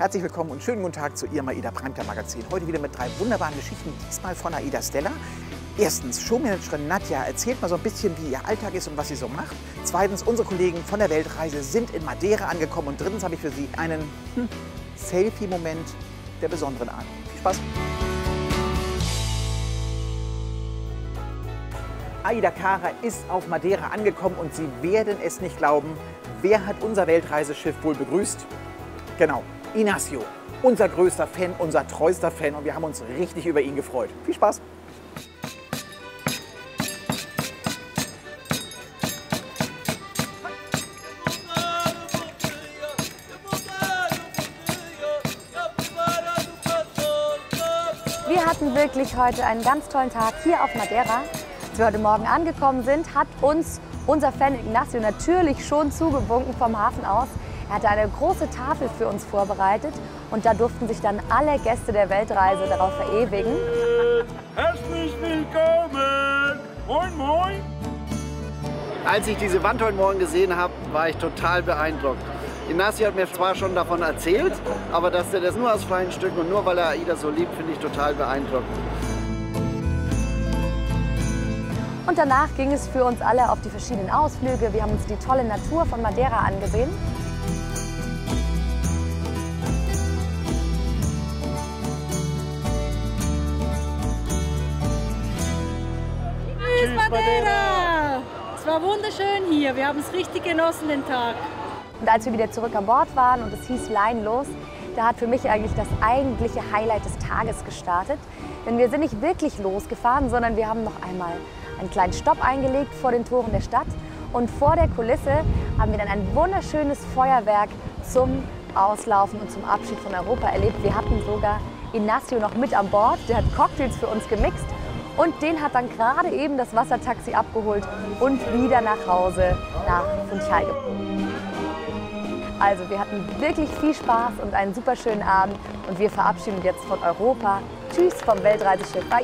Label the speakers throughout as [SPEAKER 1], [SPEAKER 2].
[SPEAKER 1] Herzlich willkommen und schönen guten Tag zu Ihrem AIDA Primetime Magazin. Heute wieder mit drei wunderbaren Geschichten, diesmal von AIDA Stella. Erstens, Showmanagerin Nadja erzählt mal so ein bisschen, wie ihr Alltag ist und was sie so macht. Zweitens, unsere Kollegen von der Weltreise sind in Madeira angekommen. Und drittens habe ich für Sie einen hm, Selfie-Moment der besonderen Art. Viel Spaß! Aida Cara ist auf Madeira angekommen und Sie werden es nicht glauben. Wer hat unser Weltreiseschiff wohl begrüßt? Genau, Inacio. Unser größter Fan, unser treuster Fan und wir haben uns richtig über ihn gefreut. Viel Spaß!
[SPEAKER 2] Wir hatten wirklich heute einen ganz tollen Tag hier auf Madeira. Als wir heute Morgen angekommen sind, hat uns unser Fan Ignacio natürlich schon zugewunken vom Hafen aus. Er hatte eine große Tafel für uns vorbereitet und da durften sich dann alle Gäste der Weltreise darauf verewigen.
[SPEAKER 3] Herzlich willkommen! Moin, moin!
[SPEAKER 4] Als ich diese Wand heute Morgen gesehen habe, war ich total beeindruckt. Ignacio hat mir zwar schon davon erzählt, aber dass er das nur aus freien Stücken und nur weil er Aida so liebt, finde ich total beeindruckend.
[SPEAKER 2] Und danach ging es für uns alle auf die verschiedenen Ausflüge. Wir haben uns die tolle Natur von Madeira angesehen.
[SPEAKER 5] Madeira! Es war wunderschön hier. Wir haben es richtig genossen, den Tag.
[SPEAKER 2] Und als wir wieder zurück an Bord waren und es hieß Line los, da hat für mich eigentlich das eigentliche Highlight des Tages gestartet. Denn wir sind nicht wirklich losgefahren, sondern wir haben noch einmal einen kleinen Stopp eingelegt vor den Toren der Stadt. Und vor der Kulisse haben wir dann ein wunderschönes Feuerwerk zum Auslaufen und zum Abschied von Europa erlebt. Wir hatten sogar Ignacio noch mit an Bord. Der hat Cocktails für uns gemixt. Und den hat dann gerade eben das Wassertaxi abgeholt und wieder nach Hause nach Funchal gebracht. Also wir hatten wirklich viel Spaß und einen super schönen Abend und wir verabschieden uns jetzt von Europa. Tschüss vom Weltreiseschiff bei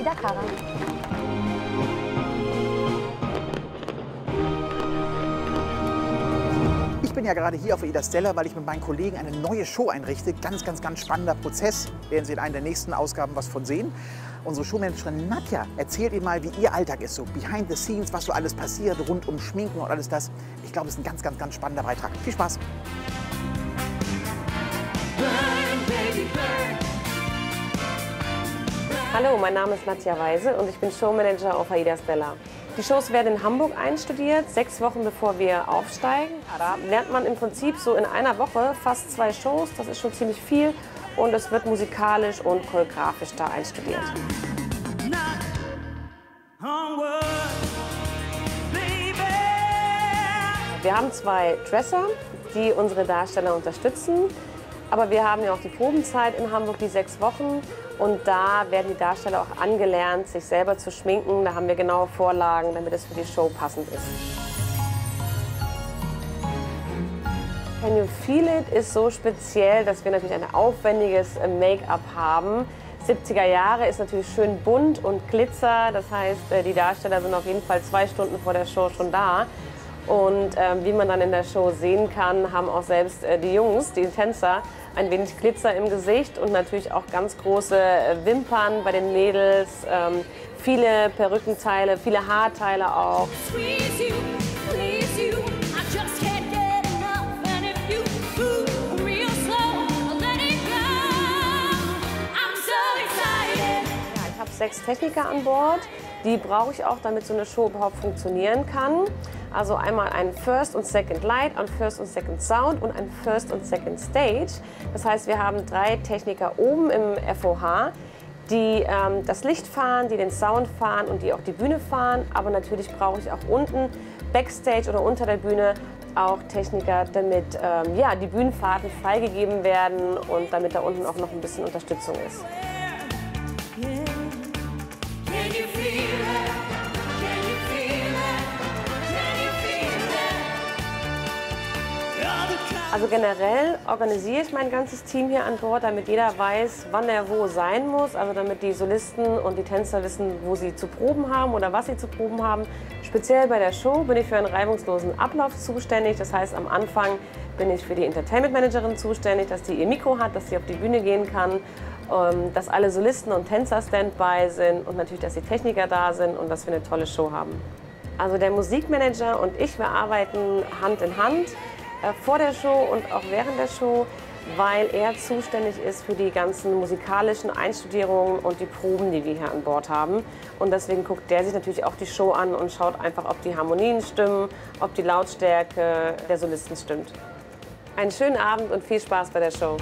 [SPEAKER 1] bin ja gerade hier auf Aida Stella, weil ich mit meinen Kollegen eine neue Show einrichte. Ganz, ganz, ganz spannender Prozess. Werden Sie in einer der nächsten Ausgaben was von sehen. Unsere Showmanagerin Nadja erzählt Ihnen mal, wie Ihr Alltag ist, so behind the scenes, was so alles passiert, rund um Schminken und alles das. Ich glaube, es ist ein ganz, ganz, ganz spannender Beitrag. Viel Spaß!
[SPEAKER 6] Hallo, mein Name ist Nadja Weise und ich bin Showmanager auf Aida Stella. Die Shows werden in Hamburg einstudiert, sechs Wochen bevor wir aufsteigen. Da lernt man im Prinzip so in einer Woche fast zwei Shows, das ist schon ziemlich viel und es wird musikalisch und choreografisch da einstudiert. Wir haben zwei Dresser, die unsere Darsteller unterstützen. Aber wir haben ja auch die Probenzeit in Hamburg, die sechs Wochen. Und da werden die Darsteller auch angelernt, sich selber zu schminken. Da haben wir genaue Vorlagen, damit es für die Show passend ist. Can You Feel It ist so speziell, dass wir natürlich ein aufwendiges Make-up haben. 70er Jahre ist natürlich schön bunt und Glitzer. Das heißt, die Darsteller sind auf jeden Fall zwei Stunden vor der Show schon da. Und ähm, wie man dann in der Show sehen kann, haben auch selbst äh, die Jungs, die Tänzer, ein wenig Glitzer im Gesicht und natürlich auch ganz große äh, Wimpern bei den Mädels, ähm, viele Perückenteile, viele Haarteile auch. Ich habe sechs Techniker an Bord. Die brauche ich auch, damit so eine Show überhaupt funktionieren kann. Also einmal ein First und Second Light, ein First und Second Sound und ein First und Second Stage. Das heißt, wir haben drei Techniker oben im FOH, die ähm, das Licht fahren, die den Sound fahren und die auch die Bühne fahren. Aber natürlich brauche ich auch unten Backstage oder unter der Bühne auch Techniker, damit ähm, ja, die Bühnenfahrten freigegeben werden und damit da unten auch noch ein bisschen Unterstützung ist. Also generell organisiere ich mein ganzes Team hier an Bord, damit jeder weiß, wann er wo sein muss. Also damit die Solisten und die Tänzer wissen, wo sie zu proben haben oder was sie zu proben haben. Speziell bei der Show bin ich für einen reibungslosen Ablauf zuständig. Das heißt, am Anfang bin ich für die Entertainment Managerin zuständig, dass die ihr Mikro hat, dass sie auf die Bühne gehen kann, ähm, dass alle Solisten und Tänzer Standby sind und natürlich, dass die Techniker da sind und dass wir eine tolle Show haben. Also der Musikmanager und ich, wir arbeiten Hand in Hand vor der Show und auch während der Show, weil er zuständig ist für die ganzen musikalischen Einstudierungen und die Proben, die wir hier an Bord haben. Und deswegen guckt der sich natürlich auch die Show an und schaut einfach, ob die Harmonien stimmen, ob die Lautstärke der Solisten stimmt. Einen schönen Abend und viel Spaß bei der Show.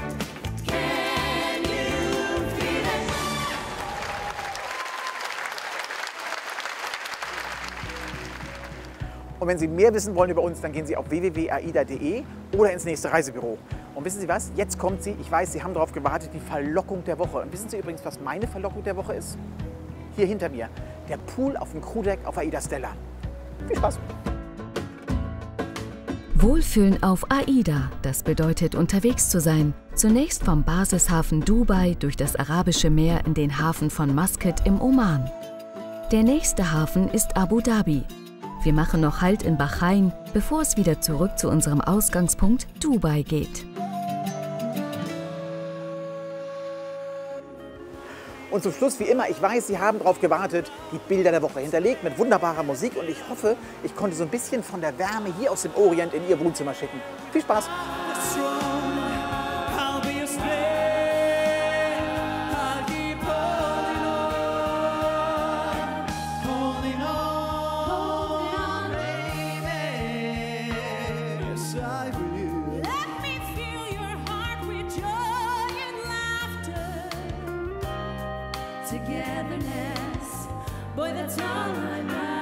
[SPEAKER 1] Und wenn Sie mehr wissen wollen über uns, dann gehen Sie auf www.aida.de oder ins nächste Reisebüro. Und wissen Sie was? Jetzt kommt sie. Ich weiß, Sie haben darauf gewartet, die Verlockung der Woche. Und wissen Sie übrigens, was meine Verlockung der Woche ist? Hier hinter mir. Der Pool auf dem Crewdeck auf Aida Stella. Viel Spaß!
[SPEAKER 7] Wohlfühlen auf AIDA, das bedeutet unterwegs zu sein. Zunächst vom Basishafen Dubai durch das Arabische Meer in den Hafen von Muscat im Oman. Der nächste Hafen ist Abu Dhabi. Wir machen noch Halt in Bahrain, bevor es wieder zurück zu unserem Ausgangspunkt Dubai geht.
[SPEAKER 1] Und zum Schluss, wie immer, ich weiß, Sie haben darauf gewartet, die Bilder der Woche hinterlegt mit wunderbarer Musik. Und ich hoffe, ich konnte so ein bisschen von der Wärme hier aus dem Orient in Ihr Wohnzimmer schicken. Viel Spaß!
[SPEAKER 8] Let me fill your heart with joy and laughter. Togetherness, boy, that's all I know.